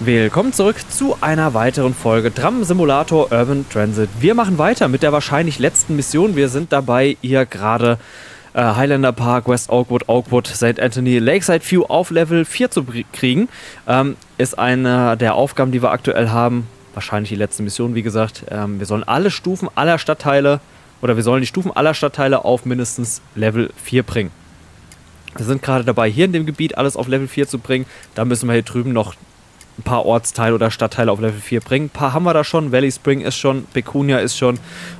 Willkommen zurück zu einer weiteren Folge Tram Simulator Urban Transit. Wir machen weiter mit der wahrscheinlich letzten Mission. Wir sind dabei, ihr gerade äh, Highlander Park, West Oakwood, Oakwood, St. Anthony, Lakeside View auf Level 4 zu kriegen. Ähm, ist eine der Aufgaben, die wir aktuell haben. Wahrscheinlich die letzte Mission, wie gesagt. Ähm, wir sollen alle Stufen aller Stadtteile oder wir sollen die Stufen aller Stadtteile auf mindestens Level 4 bringen. Wir sind gerade dabei, hier in dem Gebiet alles auf Level 4 zu bringen. Da müssen wir hier drüben noch ein paar Ortsteile oder Stadtteile auf Level 4 bringen. Ein paar haben wir da schon. Valley Spring ist schon, Pecunia ist schon.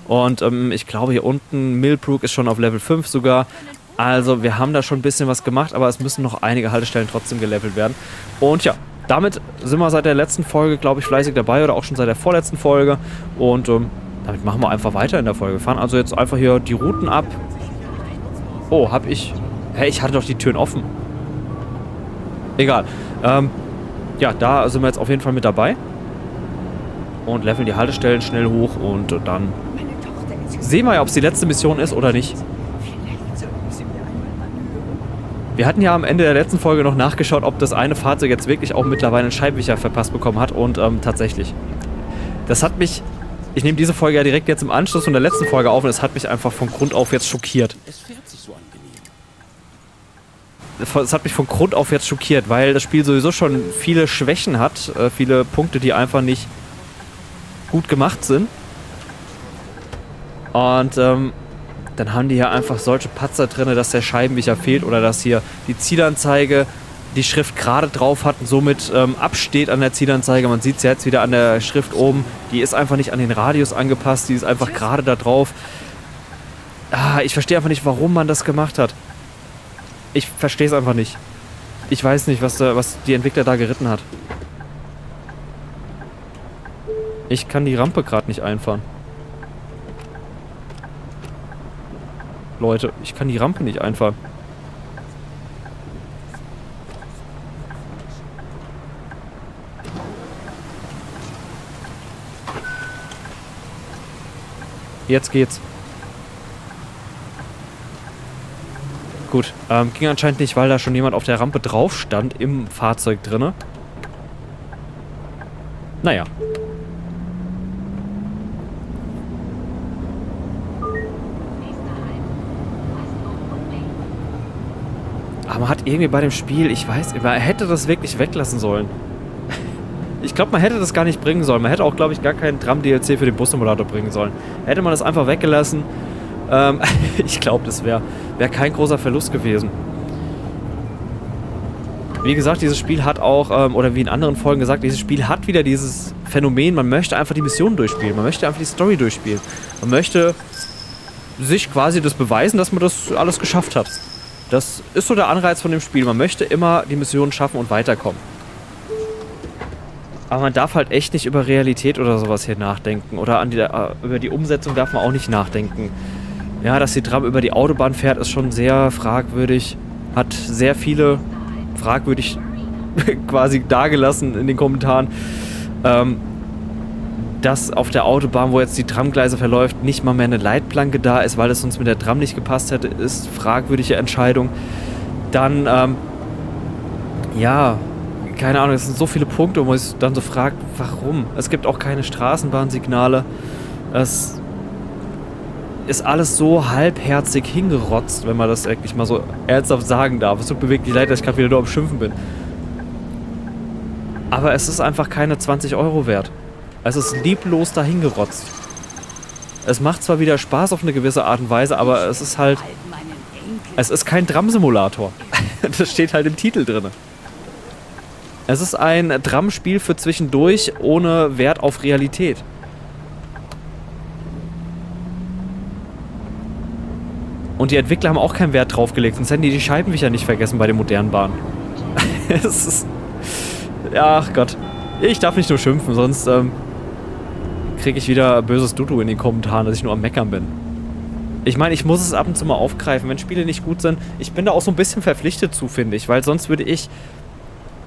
Und ähm, ich glaube hier unten Millbrook ist schon auf Level 5 sogar. Also wir haben da schon ein bisschen was gemacht, aber es müssen noch einige Haltestellen trotzdem gelevelt werden. Und ja, damit sind wir seit der letzten Folge, glaube ich, fleißig dabei oder auch schon seit der vorletzten Folge. Und ähm, damit machen wir einfach weiter in der Folge. Fahren also jetzt einfach hier die Routen ab. Oh, hab ich... Hä, hey, ich hatte doch die Türen offen. Egal. Ähm, ja, da sind wir jetzt auf jeden Fall mit dabei. Und leveln die Haltestellen schnell hoch und dann sehen wir ja, ob es die letzte Mission ist oder nicht. Wir hatten ja am Ende der letzten Folge noch nachgeschaut, ob das eine Fahrzeug jetzt wirklich auch mittlerweile einen Scheibenwischer verpasst bekommen hat und ähm, tatsächlich. Das hat mich, ich nehme diese Folge ja direkt jetzt im Anschluss von der letzten Folge auf und es hat mich einfach von Grund auf jetzt schockiert. Es fährt sich so an es hat mich von Grund auf jetzt schockiert, weil das Spiel sowieso schon viele Schwächen hat, äh, viele Punkte, die einfach nicht gut gemacht sind. Und ähm, dann haben die hier einfach solche Patzer drin, dass der Scheibenwischer fehlt oder dass hier die Zielanzeige die Schrift gerade drauf hat und somit ähm, absteht an der Zielanzeige. Man sieht es jetzt wieder an der Schrift oben. Die ist einfach nicht an den Radius angepasst, die ist einfach gerade da drauf. Ah, ich verstehe einfach nicht, warum man das gemacht hat. Ich verstehe es einfach nicht. Ich weiß nicht, was, da, was die Entwickler da geritten hat. Ich kann die Rampe gerade nicht einfahren. Leute, ich kann die Rampe nicht einfahren. Jetzt geht's. Gut, ähm, ging anscheinend nicht, weil da schon jemand auf der Rampe drauf stand, im Fahrzeug drinne. Naja. Aber man hat irgendwie bei dem Spiel, ich weiß, man hätte das wirklich weglassen sollen. Ich glaube, man hätte das gar nicht bringen sollen. Man hätte auch, glaube ich, gar keinen Tram-DLC für den Bus-Simulator bringen sollen. Hätte man das einfach weggelassen ähm, ich glaube, das wäre wär kein großer Verlust gewesen. Wie gesagt, dieses Spiel hat auch, ähm, oder wie in anderen Folgen gesagt, dieses Spiel hat wieder dieses Phänomen, man möchte einfach die Mission durchspielen, man möchte einfach die Story durchspielen. Man möchte sich quasi das beweisen, dass man das alles geschafft hat. Das ist so der Anreiz von dem Spiel. Man möchte immer die Mission schaffen und weiterkommen. Aber man darf halt echt nicht über Realität oder sowas hier nachdenken. Oder die, äh, über die Umsetzung darf man auch nicht nachdenken. Ja, dass die Tram über die Autobahn fährt, ist schon sehr fragwürdig. Hat sehr viele fragwürdig quasi dagelassen in den Kommentaren. Ähm, dass auf der Autobahn, wo jetzt die Tramgleise verläuft, nicht mal mehr eine Leitplanke da ist, weil es uns mit der Tram nicht gepasst hätte, ist fragwürdige Entscheidung. Dann, ähm, ja, keine Ahnung, es sind so viele Punkte, wo man sich dann so fragt, warum? Es gibt auch keine Straßenbahnsignale. Es ist alles so halbherzig hingerotzt, wenn man das wirklich mal so ernsthaft sagen darf. Es tut mir wirklich leid, dass ich gerade wieder nur am Schimpfen bin. Aber es ist einfach keine 20 Euro wert. Es ist lieblos dahingerotzt. Es macht zwar wieder Spaß auf eine gewisse Art und Weise, aber es ist halt... Es ist kein Drum-Simulator. das steht halt im Titel drin. Es ist ein Drum-Spiel für zwischendurch ohne Wert auf Realität. Und die Entwickler haben auch keinen Wert drauf gelegt, sonst hätten die die Scheibenwischer nicht vergessen bei den modernen Bahnen. es ist... Ach Gott. Ich darf nicht nur schimpfen, sonst ähm, kriege ich wieder böses Dudu in den Kommentaren, dass ich nur am Meckern bin. Ich meine, ich muss es ab und zu mal aufgreifen, wenn Spiele nicht gut sind. Ich bin da auch so ein bisschen verpflichtet zu, finde ich, weil sonst würde ich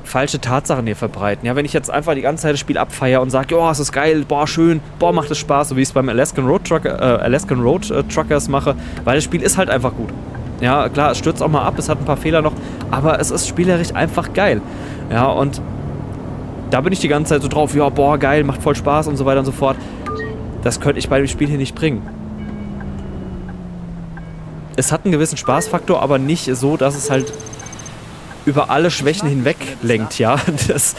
falsche Tatsachen hier verbreiten. Ja, wenn ich jetzt einfach die ganze Zeit das Spiel abfeiere und sage, ja, es ist geil, boah, schön, boah, macht es Spaß, so wie ich es beim Alaskan Road, Trucker, äh, Alaskan Road äh, Truckers mache, weil das Spiel ist halt einfach gut. Ja, klar, es stürzt auch mal ab, es hat ein paar Fehler noch, aber es ist spielerisch einfach geil. Ja, und Da bin ich die ganze Zeit so drauf, ja, boah, geil, macht voll Spaß und so weiter und so fort. Das könnte ich bei dem Spiel hier nicht bringen. Es hat einen gewissen Spaßfaktor, aber nicht so, dass es halt über alle Schwächen hinweg lenkt, ja. Das,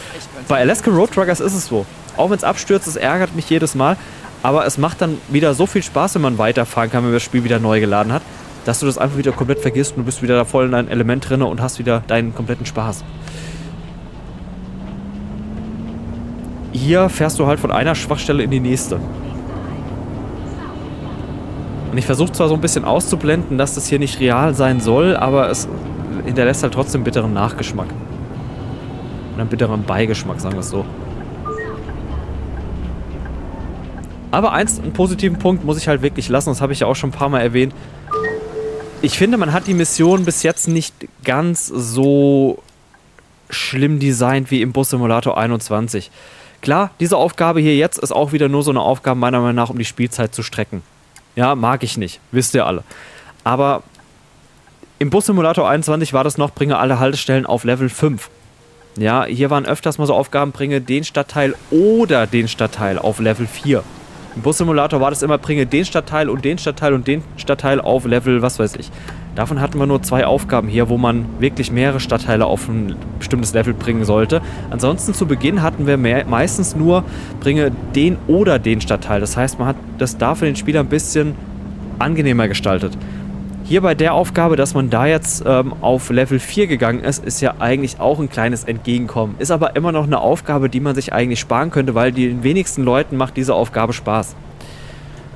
bei Alaska Road Truckers ist es so. Auch wenn es abstürzt, es ärgert mich jedes Mal. Aber es macht dann wieder so viel Spaß, wenn man weiterfahren kann, wenn man das Spiel wieder neu geladen hat, dass du das einfach wieder komplett vergisst und du bist wieder da voll in dein Element drin und hast wieder deinen kompletten Spaß. Hier fährst du halt von einer Schwachstelle in die nächste. Und ich versuche zwar so ein bisschen auszublenden, dass das hier nicht real sein soll, aber es hinterlässt halt trotzdem bitteren Nachgeschmack. Oder einen bitteren Beigeschmack, sagen wir es so. Aber eins, einen positiven Punkt muss ich halt wirklich lassen, das habe ich ja auch schon ein paar Mal erwähnt. Ich finde, man hat die Mission bis jetzt nicht ganz so schlimm designt wie im Bus Simulator 21. Klar, diese Aufgabe hier jetzt ist auch wieder nur so eine Aufgabe meiner Meinung nach, um die Spielzeit zu strecken. Ja, mag ich nicht, wisst ihr alle. Aber im Bus Simulator 21 war das noch, bringe alle Haltestellen auf Level 5. Ja, hier waren öfters mal so Aufgaben, bringe den Stadtteil oder den Stadtteil auf Level 4. Im Bus-Simulator war das immer, bringe den Stadtteil und den Stadtteil und den Stadtteil auf Level, was weiß ich. Davon hatten wir nur zwei Aufgaben hier, wo man wirklich mehrere Stadtteile auf ein bestimmtes Level bringen sollte. Ansonsten zu Beginn hatten wir mehr, meistens nur, bringe den oder den Stadtteil. Das heißt, man hat das da für den Spieler ein bisschen angenehmer gestaltet. Hier bei der Aufgabe, dass man da jetzt ähm, auf Level 4 gegangen ist, ist ja eigentlich auch ein kleines Entgegenkommen. Ist aber immer noch eine Aufgabe, die man sich eigentlich sparen könnte, weil den wenigsten Leuten macht diese Aufgabe Spaß.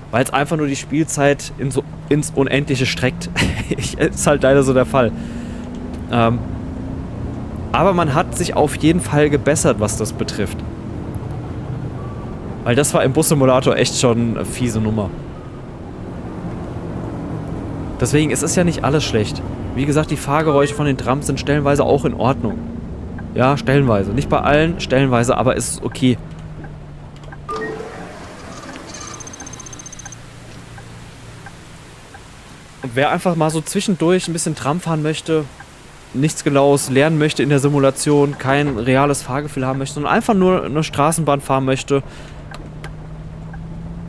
Weil es einfach nur die Spielzeit in ins Unendliche streckt. ist halt leider so der Fall. Ähm, aber man hat sich auf jeden Fall gebessert, was das betrifft. Weil das war im Bus-Simulator echt schon eine fiese Nummer. Deswegen, es ist ja nicht alles schlecht. Wie gesagt, die Fahrgeräusche von den Trams sind stellenweise auch in Ordnung. Ja, stellenweise. Nicht bei allen, stellenweise, aber ist okay. Und wer einfach mal so zwischendurch ein bisschen Tram fahren möchte, nichts Genaues lernen möchte in der Simulation, kein reales Fahrgefühl haben möchte, sondern einfach nur eine Straßenbahn fahren möchte,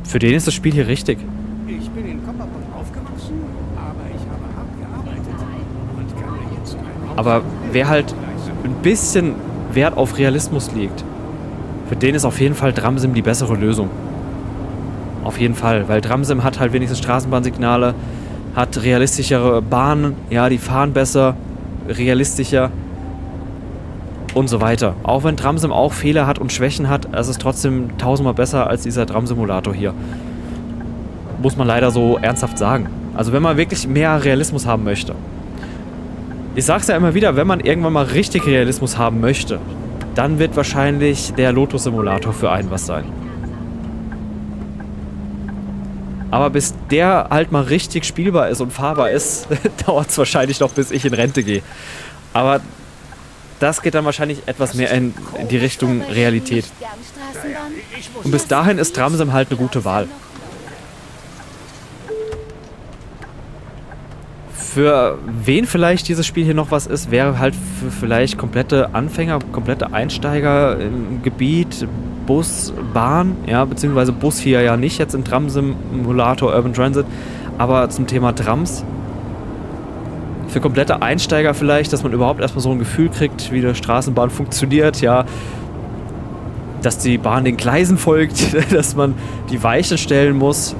für den ist das Spiel hier richtig. Ich bin in Copperpot aufgewachsen, aber ich habe hart gearbeitet und kann mir jetzt Aber wer halt ein bisschen Wert auf Realismus legt, für den ist auf jeden Fall Dramsim die bessere Lösung. Auf jeden Fall, weil Dramsim hat halt wenigstens Straßenbahnsignale, hat realistischere Bahnen, ja, die fahren besser, realistischer und so weiter. Auch wenn Tramsim auch Fehler hat und Schwächen hat, es ist trotzdem tausendmal besser als dieser Tram-Simulator hier. Muss man leider so ernsthaft sagen. Also wenn man wirklich mehr Realismus haben möchte. Ich sag's ja immer wieder, wenn man irgendwann mal richtig Realismus haben möchte, dann wird wahrscheinlich der Lotus-Simulator für einen was sein. Aber bis der halt mal richtig spielbar ist und fahrbar ist, dauert es wahrscheinlich noch, bis ich in Rente gehe. Aber das geht dann wahrscheinlich etwas mehr in, in die Richtung Realität. Und bis dahin ist Tramsim halt eine gute Wahl. Für wen vielleicht dieses Spiel hier noch was ist, wäre halt für vielleicht komplette Anfänger, komplette Einsteiger im Gebiet, Bus, Bahn, ja, beziehungsweise Bus hier ja nicht, jetzt im Tram-Simulator Urban Transit, aber zum Thema Trams. Für komplette Einsteiger vielleicht, dass man überhaupt erstmal so ein Gefühl kriegt, wie eine Straßenbahn funktioniert, ja, dass die Bahn den Gleisen folgt, dass man die Weichen stellen muss,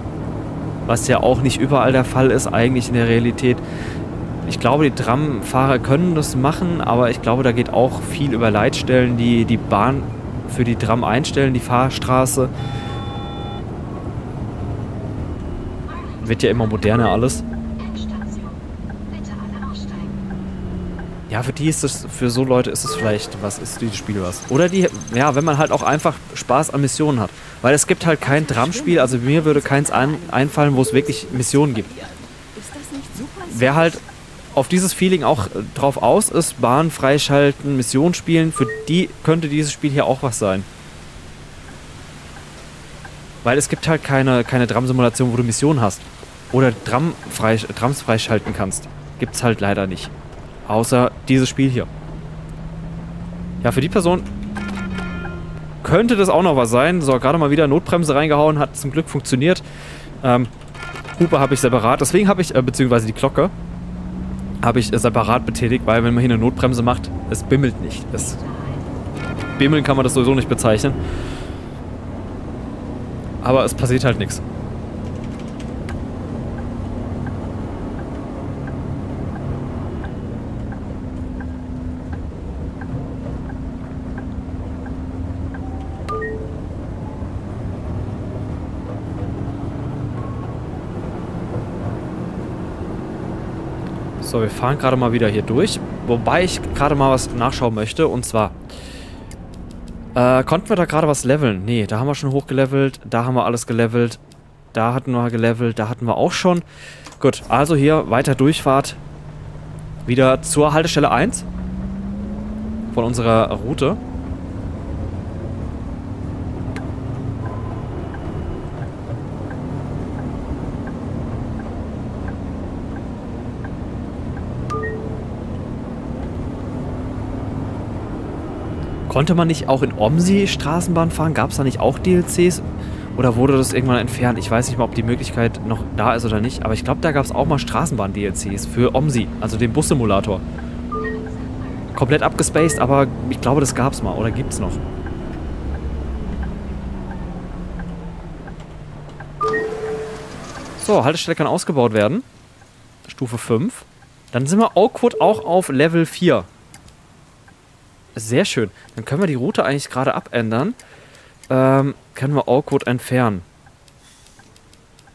was ja auch nicht überall der Fall ist, eigentlich in der Realität. Ich glaube, die Tramfahrer können das machen, aber ich glaube, da geht auch viel über Leitstellen, die die Bahn für die Tram einstellen, die Fahrstraße. Wird ja immer moderner alles. Ja, für die ist es, für so Leute ist es vielleicht, was ist dieses Spiel was. Oder die, ja, wenn man halt auch einfach Spaß an Missionen hat. Weil es gibt halt kein Tram-Spiel, also mir würde keins ein, einfallen, wo es wirklich Missionen gibt. Wer halt auf dieses Feeling auch drauf aus ist, Bahn freischalten, Missionen spielen, für die könnte dieses Spiel hier auch was sein. Weil es gibt halt keine, keine Tram-Simulation, wo du Missionen hast. Oder Tram frei, Trams freischalten kannst. Gibt's halt leider nicht. Außer dieses Spiel hier. Ja, für die Person könnte das auch noch was sein. So, gerade mal wieder Notbremse reingehauen, hat zum Glück funktioniert. Ähm, Hupe habe ich separat, deswegen habe ich, äh, beziehungsweise die Glocke, habe ich äh, separat betätigt, weil wenn man hier eine Notbremse macht, es bimmelt nicht. Es Bimmeln kann man das sowieso nicht bezeichnen. Aber es passiert halt nichts. So, wir fahren gerade mal wieder hier durch. Wobei ich gerade mal was nachschauen möchte. Und zwar... Äh, konnten wir da gerade was leveln? Nee, da haben wir schon hochgelevelt. Da haben wir alles gelevelt. Da hatten wir gelevelt. Da hatten wir auch schon. Gut, also hier weiter Durchfahrt. Wieder zur Haltestelle 1. Von unserer Route. Konnte man nicht auch in Omsi Straßenbahn fahren? Gab es da nicht auch DLCs? Oder wurde das irgendwann entfernt? Ich weiß nicht mal, ob die Möglichkeit noch da ist oder nicht. Aber ich glaube, da gab es auch mal Straßenbahn-DLCs für Omsi, also den Bus-Simulator. Komplett abgespaced, aber ich glaube, das gab es mal. Oder gibt es noch? So, Haltestelle kann ausgebaut werden. Stufe 5. Dann sind wir Oakwood auch auf Level 4. Sehr schön. Dann können wir die Route eigentlich gerade abändern. Ähm, können wir Awkward entfernen.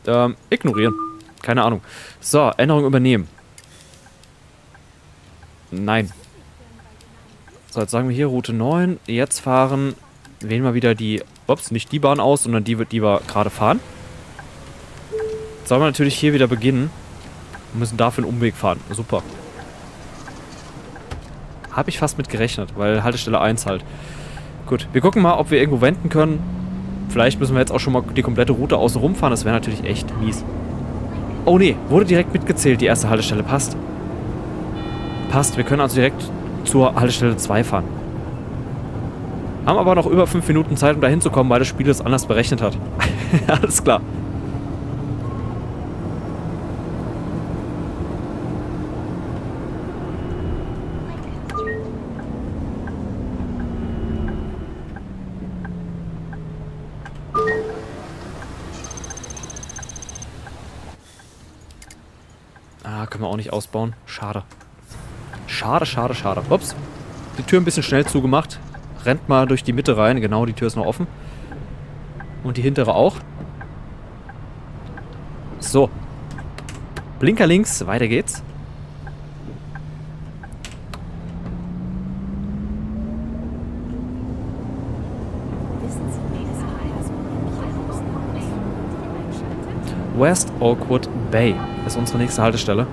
Ähm, ignorieren. Keine Ahnung. So, Änderung übernehmen. Nein. So, jetzt sagen wir hier Route 9. Jetzt fahren, wählen wir wieder die, ups, nicht die Bahn aus, sondern die, die wir gerade fahren. Jetzt sollen wir natürlich hier wieder beginnen. Wir müssen dafür einen Umweg fahren. Super. Habe ich fast mit gerechnet, weil Haltestelle 1 halt. Gut, wir gucken mal, ob wir irgendwo wenden können. Vielleicht müssen wir jetzt auch schon mal die komplette Route außen rumfahren. Das wäre natürlich echt mies. Oh nee, wurde direkt mitgezählt, die erste Haltestelle. Passt. Passt, wir können also direkt zur Haltestelle 2 fahren. Haben aber noch über 5 Minuten Zeit, um da hinzukommen, weil das Spiel es anders berechnet hat. Alles klar. Können wir auch nicht ausbauen. Schade. Schade, schade, schade. Ups. Die Tür ein bisschen schnell zugemacht. Rennt mal durch die Mitte rein. Genau, die Tür ist noch offen. Und die hintere auch. So. Blinker links. Weiter geht's. West Oakwood Bay ist unsere nächste Haltestelle.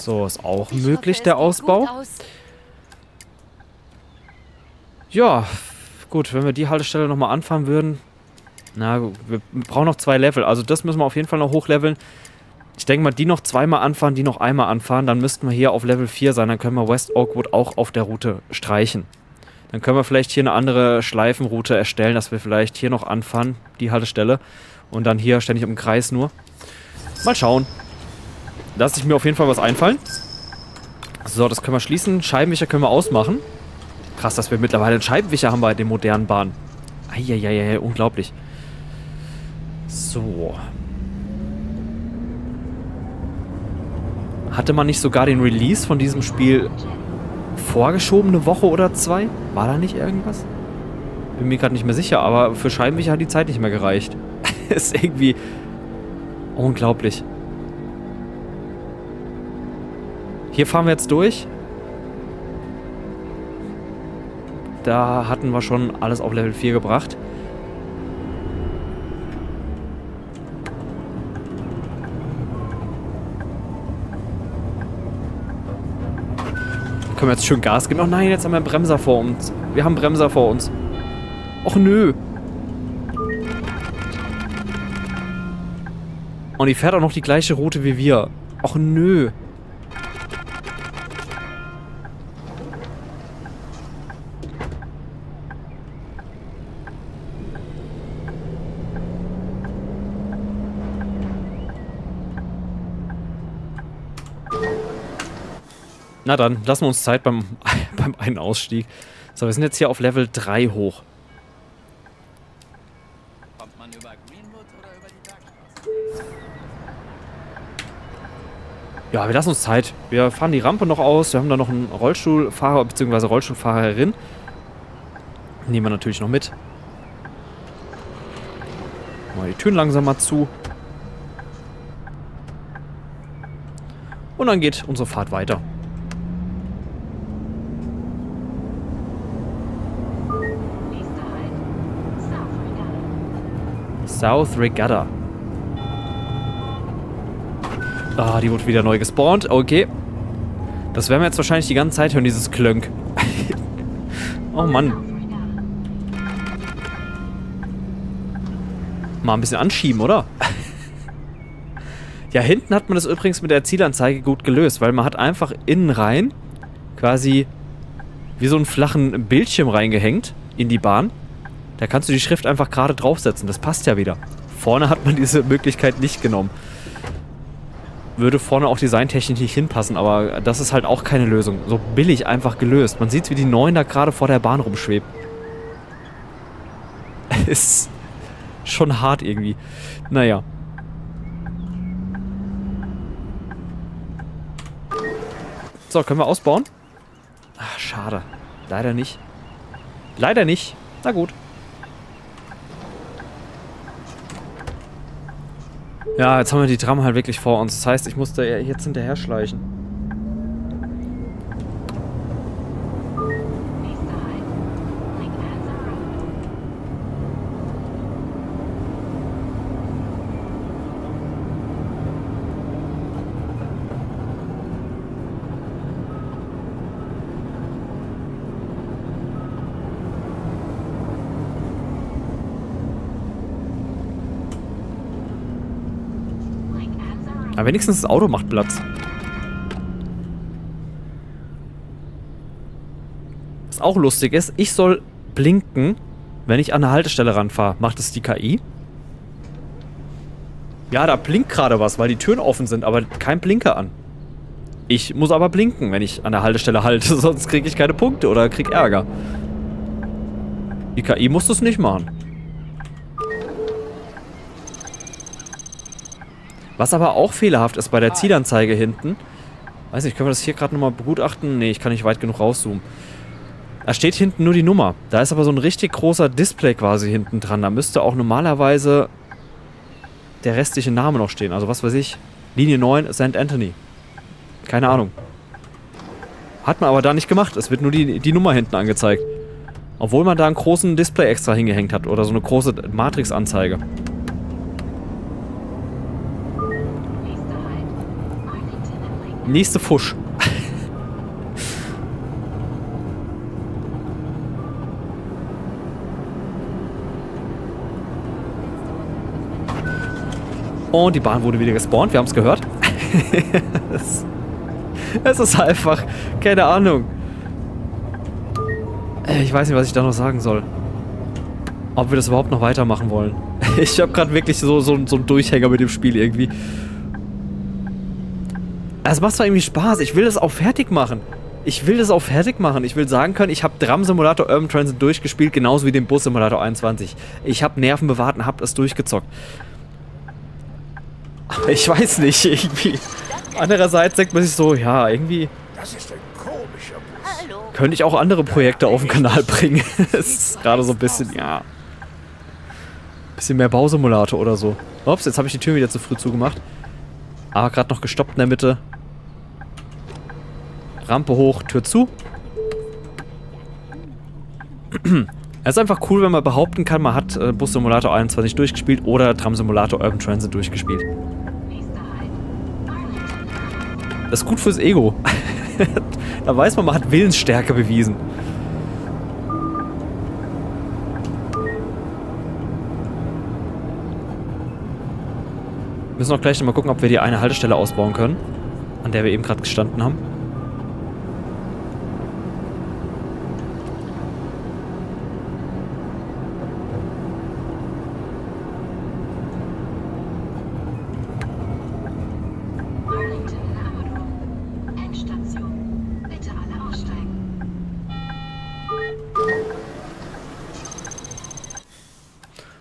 So, ist auch ich möglich, hoffe, der Ausbau. Aus. Ja, gut, wenn wir die Haltestelle nochmal anfahren würden. Na, wir brauchen noch zwei Level. Also das müssen wir auf jeden Fall noch hochleveln. Ich denke mal, die noch zweimal anfahren, die noch einmal anfahren. Dann müssten wir hier auf Level 4 sein. Dann können wir West Oakwood auch auf der Route streichen. Dann können wir vielleicht hier eine andere Schleifenroute erstellen, dass wir vielleicht hier noch anfahren, die Haltestelle. Und dann hier ständig im Kreis nur. Mal schauen. Lass ich mir auf jeden Fall was einfallen. So, das können wir schließen. Scheibenwischer können wir ausmachen. Krass, dass wir mittlerweile einen Scheibenwischer haben bei den modernen Bahnen. Eieieiei, unglaublich. So. Hatte man nicht sogar den Release von diesem Spiel vorgeschoben, eine Woche oder zwei? War da nicht irgendwas? Bin mir gerade nicht mehr sicher, aber für Scheibenwischer hat die Zeit nicht mehr gereicht. ist irgendwie unglaublich. Hier fahren wir jetzt durch. Da hatten wir schon alles auf Level 4 gebracht. können wir jetzt schön Gas geben. Oh nein, jetzt haben wir einen Bremser vor uns. Wir haben einen Bremser vor uns. Och nö. Und die fährt auch noch die gleiche Route wie wir. Och nö. Na dann, lassen wir uns Zeit beim, beim einen Ausstieg. So, wir sind jetzt hier auf Level 3 hoch. Kommt man über Greenwood oder über die Bergstraße? Ja, wir lassen uns Zeit. Wir fahren die Rampe noch aus. Wir haben da noch einen Rollstuhlfahrer bzw. Rollstuhlfahrerin. Nehmen wir natürlich noch mit. Mal die Türen langsam mal zu. Und dann geht unsere Fahrt weiter. South Regatta. Ah, die wurde wieder neu gespawnt. Okay. Das werden wir jetzt wahrscheinlich die ganze Zeit hören, dieses Klönk. oh Mann. Mal ein bisschen anschieben, oder? ja, hinten hat man das übrigens mit der Zielanzeige gut gelöst, weil man hat einfach innen rein quasi wie so einen flachen Bildschirm reingehängt in die Bahn. Da kannst du die Schrift einfach gerade draufsetzen. Das passt ja wieder. Vorne hat man diese Möglichkeit nicht genommen. Würde vorne auch designtechnisch nicht hinpassen, aber das ist halt auch keine Lösung. So billig einfach gelöst. Man sieht, wie die Neuen da gerade vor der Bahn rumschwebt. ist schon hart irgendwie. Naja. So, können wir ausbauen? Ach, schade. Leider nicht. Leider nicht. Na gut. Ja, jetzt haben wir die Tram halt wirklich vor uns. Das heißt, ich musste jetzt hinterher schleichen. Aber wenigstens das Auto macht Platz. Was auch lustig ist, ich soll blinken, wenn ich an eine Haltestelle ranfahre. Macht es die KI? Ja, da blinkt gerade was, weil die Türen offen sind, aber kein Blinker an. Ich muss aber blinken, wenn ich an der Haltestelle halte, sonst kriege ich keine Punkte oder krieg Ärger. Die KI muss das nicht machen. Was aber auch fehlerhaft ist bei der Zielanzeige hinten. Weiß nicht, können wir das hier gerade nochmal begutachten? Ne, ich kann nicht weit genug rauszoomen. Da steht hinten nur die Nummer. Da ist aber so ein richtig großer Display quasi hinten dran. Da müsste auch normalerweise der restliche Name noch stehen. Also was weiß ich. Linie 9 St. Anthony. Keine Ahnung. Hat man aber da nicht gemacht. Es wird nur die, die Nummer hinten angezeigt. Obwohl man da einen großen Display extra hingehängt hat. Oder so eine große Matrix-Anzeige. Nächste Fusch. Und die Bahn wurde wieder gespawnt, wir haben es gehört. es ist einfach, keine Ahnung. Äh, ich weiß nicht, was ich da noch sagen soll. Ob wir das überhaupt noch weitermachen wollen. Ich habe gerade wirklich so, so, so einen Durchhänger mit dem Spiel irgendwie. Es macht zwar irgendwie Spaß, ich will das auch fertig machen. Ich will das auch fertig machen. Ich will sagen können, ich habe Drum Simulator Urban Transit durchgespielt, genauso wie den Bus Simulator 21. Ich habe Nerven bewahrt und habe das durchgezockt. Aber ich weiß nicht, irgendwie. Andererseits denkt man sich so, ja, irgendwie... Das ist ein komischer Bus. Könnte ich auch andere Projekte auf den Kanal bringen. Es ist gerade so ein bisschen, ja... Bisschen mehr Bausimulator oder so. Ups, jetzt habe ich die Tür wieder zu früh zugemacht. Aber gerade noch gestoppt in der Mitte. Rampe hoch, Tür zu. Es ist einfach cool, wenn man behaupten kann, man hat äh, Bus Simulator 21 durchgespielt oder Tram Simulator Urban Transit durchgespielt. Das ist gut fürs Ego. da weiß man, man hat Willensstärke bewiesen. Müssen auch gleich noch mal gucken, ob wir die eine Haltestelle ausbauen können, an der wir eben gerade gestanden haben.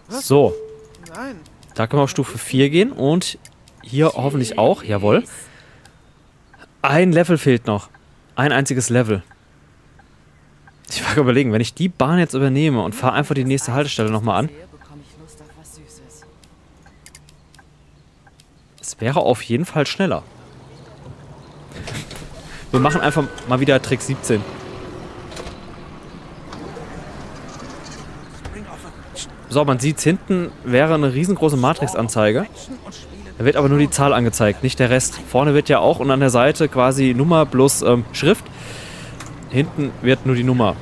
So. Da können wir auf Stufe 4 gehen und hier hoffentlich auch. Jawohl. Ein Level fehlt noch. Ein einziges Level. Ich mag überlegen, wenn ich die Bahn jetzt übernehme und fahre einfach die nächste Haltestelle nochmal an. Es wäre auf jeden Fall schneller. Wir machen einfach mal wieder Trick 17. So, man sieht hinten wäre eine riesengroße Matrix-Anzeige. Da wird aber nur die Zahl angezeigt, nicht der Rest. Vorne wird ja auch und an der Seite quasi Nummer plus ähm, Schrift. Hinten wird nur die Nummer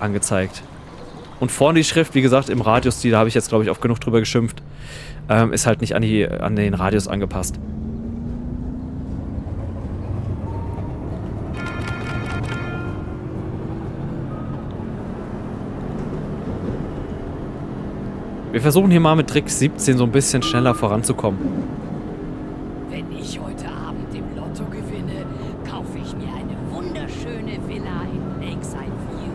angezeigt. Und vorne die Schrift, wie gesagt, im Radius, die da habe ich jetzt, glaube ich, oft genug drüber geschimpft, ähm, ist halt nicht an, die, an den Radius angepasst. Wir versuchen hier mal mit Trick 17 so ein bisschen schneller voranzukommen. Wenn ich heute Abend im Lotto gewinne, kaufe ich mir eine wunderschöne Villa in Lakeside View.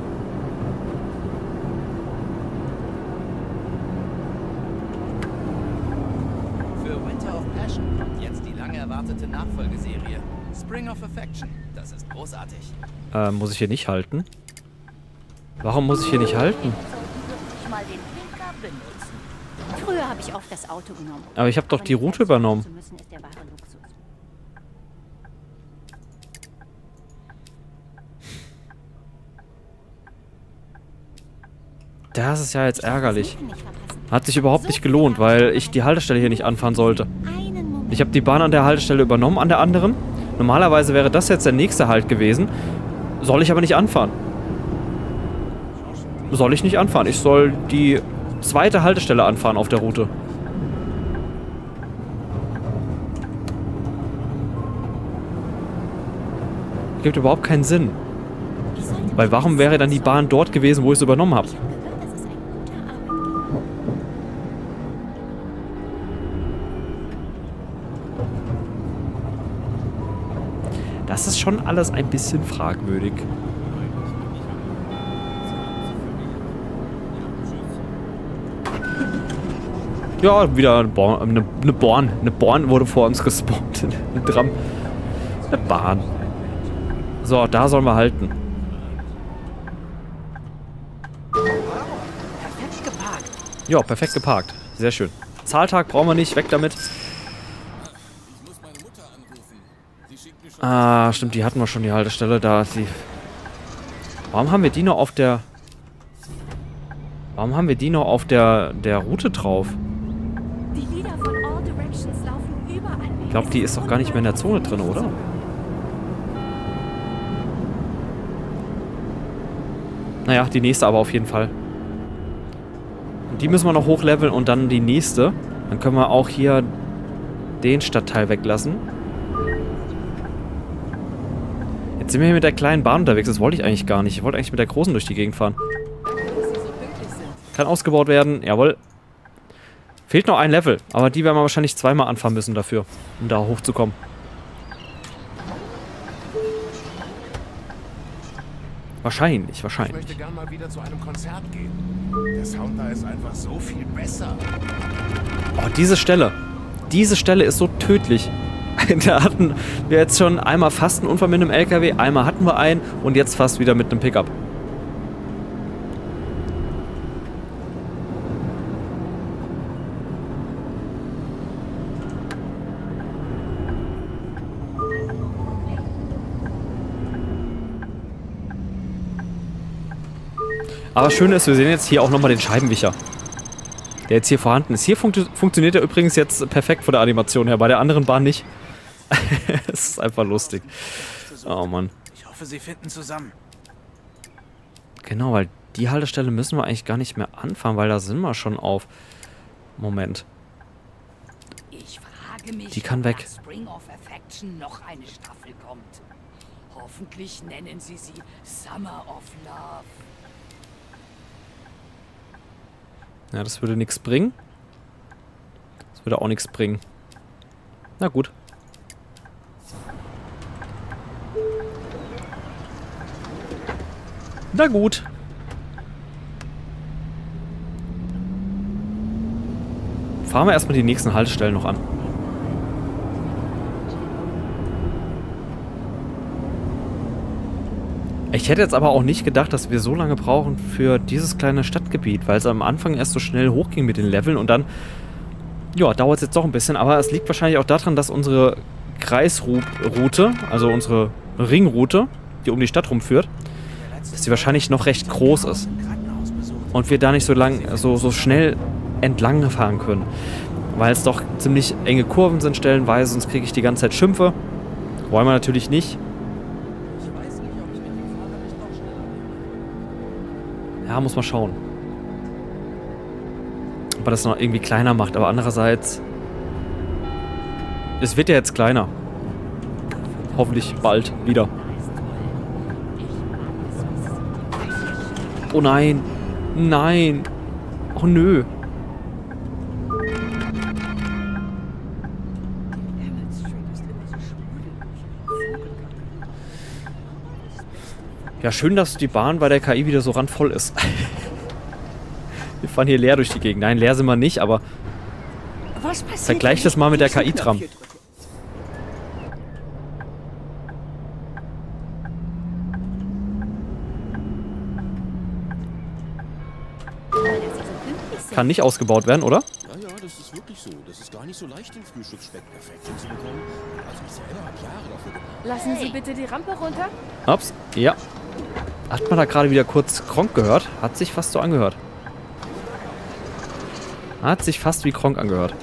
Für Winter of Passion kommt jetzt die lange erwartete Nachfolgeserie. Spring of Affection. Das ist großartig. Äh, muss ich hier nicht halten? Warum muss ich hier nicht halten? Früher habe ich oft das Auto genommen. Aber ich habe doch die Route übernommen. Das ist ja jetzt ärgerlich. Hat sich überhaupt nicht gelohnt, weil ich die Haltestelle hier nicht anfahren sollte. Ich habe die Bahn an der Haltestelle übernommen, an der anderen. Normalerweise wäre das jetzt der nächste Halt gewesen. Soll ich aber nicht anfahren. Soll ich nicht anfahren. Ich soll die zweite Haltestelle anfahren auf der Route. Gibt überhaupt keinen Sinn. Weil warum wäre dann die Bahn dort gewesen, wo ich es übernommen habe? Das ist schon alles ein bisschen fragwürdig. Ja, wieder eine Born, eine, eine Born. Eine Born wurde vor uns gespawnt. Eine Tram. Eine Bahn. So, da sollen wir halten. Ja, perfekt geparkt. Sehr schön. Zahltag brauchen wir nicht. Weg damit. Ah, stimmt, die hatten wir schon, die Haltestelle. Da die. Warum haben wir die noch auf der... Warum haben wir die noch auf der, der Route drauf? Ich glaube, die ist doch gar nicht mehr in der Zone drin, oder? Naja, die nächste aber auf jeden Fall. Und die müssen wir noch hochleveln und dann die nächste. Dann können wir auch hier den Stadtteil weglassen. Jetzt sind wir hier mit der kleinen Bahn unterwegs. Das wollte ich eigentlich gar nicht. Ich wollte eigentlich mit der großen durch die Gegend fahren. Kann ausgebaut werden. Jawohl. Fehlt noch ein Level, aber die werden wir wahrscheinlich zweimal anfahren müssen dafür, um da hochzukommen. Wahrscheinlich, wahrscheinlich. Ich möchte gerne mal wieder zu einem Konzert gehen. Der Sound da ist einfach so viel besser. Oh, diese Stelle. Diese Stelle ist so tödlich. da hatten wir jetzt schon einmal fast einen Unfall mit einem LKW, einmal hatten wir einen und jetzt fast wieder mit einem Pickup. Aber schön ist, wir sehen jetzt hier auch nochmal den Scheibenwischer. Der jetzt hier vorhanden ist. Hier funkt funktioniert er übrigens jetzt perfekt von der Animation her, bei der anderen Bahn nicht. Es ist einfach lustig. Oh Mann. Ich hoffe, sie finden zusammen. Genau, weil die Haltestelle müssen wir eigentlich gar nicht mehr anfahren, weil da sind wir schon auf. Moment. Ich frage mich, Die kann weg. Spring of Affection noch eine Staffel kommt. Hoffentlich nennen sie sie Summer of Love. Ja, das würde nichts bringen. Das würde auch nichts bringen. Na gut. Na gut. Fahren wir erstmal die nächsten Haltestellen noch an. Ich hätte jetzt aber auch nicht gedacht, dass wir so lange brauchen für dieses kleine Stadtgebiet, weil es am Anfang erst so schnell hochging mit den Leveln und dann, ja, dauert es jetzt doch ein bisschen. Aber es liegt wahrscheinlich auch daran, dass unsere Kreisroute, also unsere Ringroute, die um die Stadt rumführt, dass die wahrscheinlich noch recht groß ist und wir da nicht so lang, so, so schnell entlang fahren können. Weil es doch ziemlich enge Kurven sind stellenweise, sonst kriege ich die ganze Zeit Schimpfe. Wollen wir natürlich nicht. Ja, muss man schauen. Ob er das noch irgendwie kleiner macht, aber andererseits. Es wird ja jetzt kleiner. Hoffentlich bald wieder. Oh nein. Nein. Oh nö. Ja, schön, dass die Bahn bei der KI wieder so randvoll ist. wir fahren hier leer durch die Gegend. Nein, leer sind wir nicht, aber Was passiert? Vergleich das mal mit der KI-Tram. Kann nicht ausgebaut werden, oder? Ja, ja, das ist wirklich so. Das ist gar nicht so leicht, den Frühstücksspeck perfekt hinzubekommen. Also ich selber habe Jahre dafür gemacht. Lassen Sie bitte die Rampe runter. Ups, ja. Hat man da gerade wieder kurz Kronk gehört? Hat sich fast so angehört. Hat sich fast wie Kronk angehört.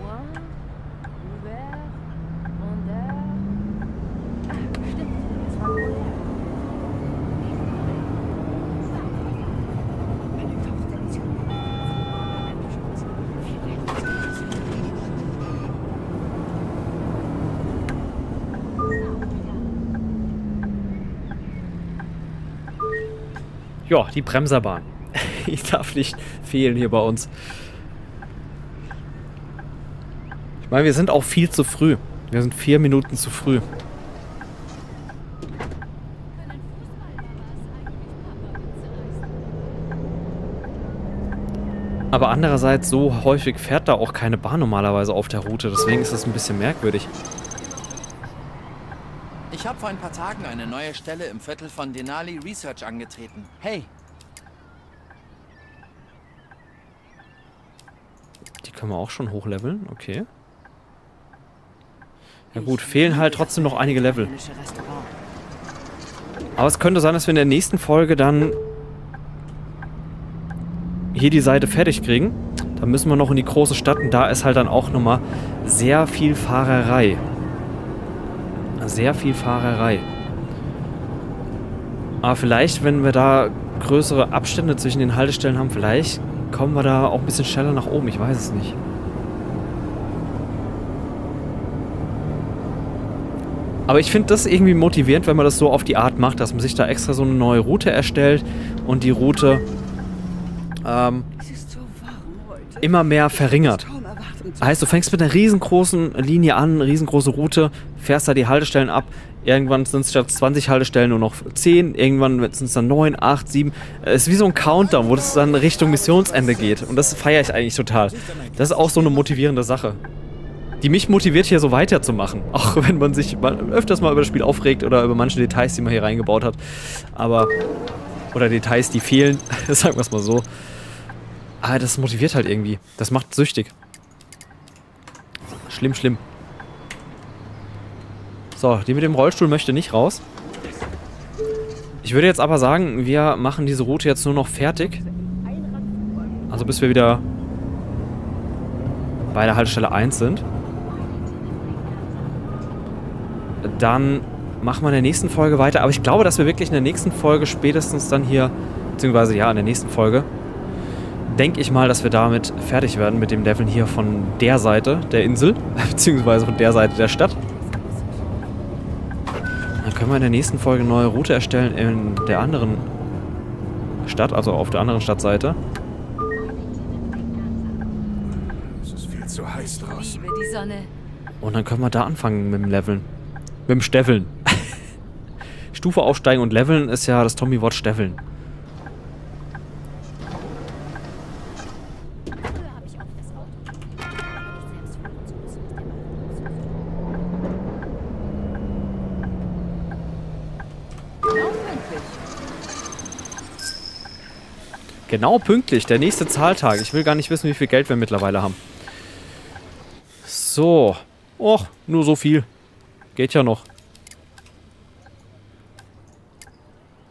Moi, ouvert, Rondeur. Ah, stimmt. Das war Colère. Meine Tochter ist Ja, die Bremserbahn. Die darf nicht fehlen hier bei uns. Ich meine, wir sind auch viel zu früh. Wir sind vier Minuten zu früh. Aber andererseits, so häufig fährt da auch keine Bahn normalerweise auf der Route. Deswegen ist das ein bisschen merkwürdig. Ich habe vor ein paar Tagen eine neue Stelle im Viertel von Denali Research angetreten. Hey, Die können wir auch schon hochleveln. Okay. Ja gut, fehlen halt trotzdem noch einige Level. Aber es könnte sein, dass wir in der nächsten Folge dann hier die Seite fertig kriegen. Dann müssen wir noch in die große Stadt und da ist halt dann auch nochmal sehr viel Fahrerei. Sehr viel Fahrerei. Aber vielleicht, wenn wir da größere Abstände zwischen den Haltestellen haben, vielleicht kommen wir da auch ein bisschen schneller nach oben. Ich weiß es nicht. Aber ich finde das irgendwie motivierend, wenn man das so auf die Art macht, dass man sich da extra so eine neue Route erstellt und die Route ähm, immer mehr verringert. Heißt, du fängst mit einer riesengroßen Linie an, riesengroße Route, fährst da die Haltestellen ab. Irgendwann sind es statt 20 Haltestellen nur noch 10, irgendwann sind es dann 9, 8, 7. Es ist wie so ein Countdown, wo das dann Richtung Missionsende geht. Und das feiere ich eigentlich total. Das ist auch so eine motivierende Sache. Die mich motiviert, hier so weiterzumachen. Auch wenn man sich mal, öfters mal über das Spiel aufregt oder über manche Details, die man hier reingebaut hat. Aber. Oder Details, die fehlen. Sagen wir es mal so. Aber das motiviert halt irgendwie. Das macht süchtig. Schlimm, schlimm. So, die mit dem Rollstuhl möchte nicht raus. Ich würde jetzt aber sagen, wir machen diese Route jetzt nur noch fertig. Also bis wir wieder bei der Haltestelle 1 sind. Dann machen wir in der nächsten Folge weiter. Aber ich glaube, dass wir wirklich in der nächsten Folge spätestens dann hier, beziehungsweise ja, in der nächsten Folge, denke ich mal, dass wir damit fertig werden mit dem Leveln hier von der Seite der Insel, beziehungsweise von der Seite der Stadt. Dann können wir in der nächsten Folge eine neue Route erstellen in der anderen Stadt, also auf der anderen Stadtseite. Es ist viel zu heiß draußen. Liebe die Sonne. Und dann können wir da anfangen mit dem Leveln. Mit dem Steffeln. Stufe aufsteigen und leveln ist ja das Tommy Wort Steffeln. Genau pünktlich, der nächste Zahltag. Ich will gar nicht wissen, wie viel Geld wir mittlerweile haben. So. Och, nur so viel. Geht ja noch.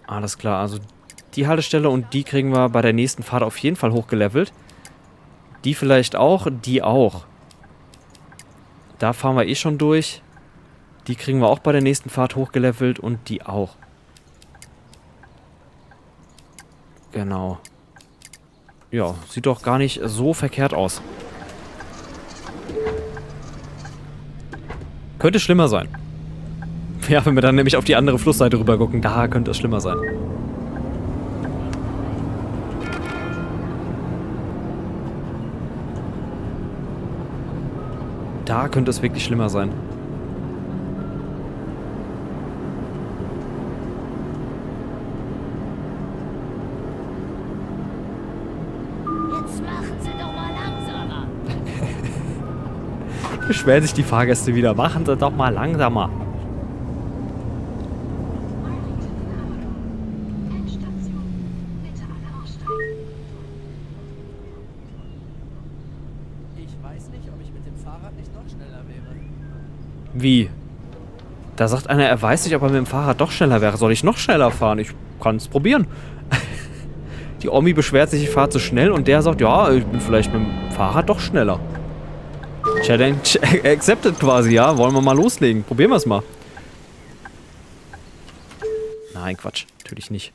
Alles klar, also die Haltestelle und die kriegen wir bei der nächsten Fahrt auf jeden Fall hochgelevelt. Die vielleicht auch, die auch. Da fahren wir eh schon durch. Die kriegen wir auch bei der nächsten Fahrt hochgelevelt und die auch. Genau. Ja, sieht doch gar nicht so verkehrt aus. Könnte schlimmer sein. Ja, wenn wir dann nämlich auf die andere Flussseite rüber gucken, da könnte es schlimmer sein. Da könnte es wirklich schlimmer sein. Beschweren sich die Fahrgäste wieder. Machen Sie doch mal langsamer. Ich weiß nicht, ob ich mit dem Fahrrad nicht noch schneller wäre. Wie? Da sagt einer, er weiß nicht, ob er mit dem Fahrrad doch schneller wäre. Soll ich noch schneller fahren? Ich kann es probieren. Die Omi beschwert sich, ich fahre zu schnell und der sagt, ja, ich bin vielleicht mit dem Fahrrad doch schneller. Challenge accepted quasi, ja. Wollen wir mal loslegen. Probieren wir es mal. Nein, Quatsch. Natürlich nicht.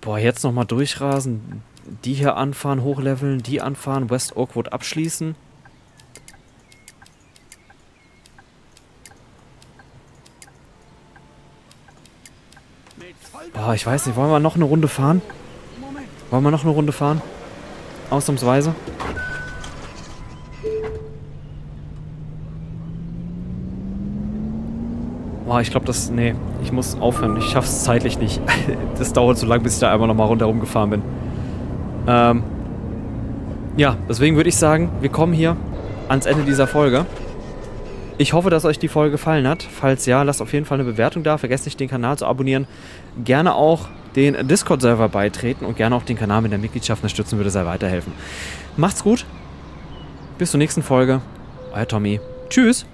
Boah, jetzt nochmal durchrasen. Die hier anfahren, hochleveln, die anfahren, West Oakwood abschließen. Boah, ich weiß nicht, wollen wir noch eine Runde fahren? Wollen wir noch eine Runde fahren? Ausnahmsweise? Boah, ich glaube, das... Nee, ich muss aufhören. Ich schaff's zeitlich nicht. das dauert so lang, bis ich da einmal nochmal rundherum gefahren bin. Ähm... Ja, deswegen würde ich sagen, wir kommen hier ans Ende dieser Folge. Ich hoffe, dass euch die Folge gefallen hat. Falls ja, lasst auf jeden Fall eine Bewertung da. Vergesst nicht, den Kanal zu abonnieren. Gerne auch den Discord-Server beitreten und gerne auch den Kanal mit der Mitgliedschaft unterstützen, würde sehr weiterhelfen. Macht's gut. Bis zur nächsten Folge. Euer Tommy. Tschüss.